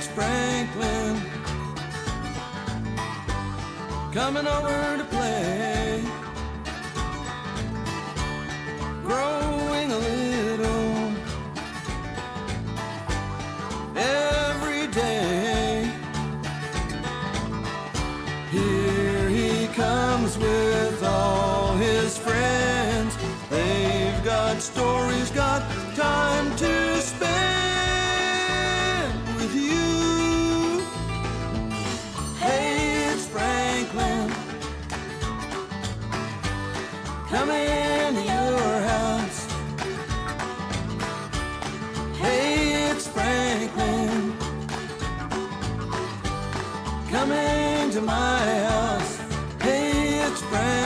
Rex Franklin coming over to play. Growing a little every day. Here he comes with all his friends. They've got stories, got. coming to your house. Hey, it's Franklin coming to my house. Hey, it's Franklin.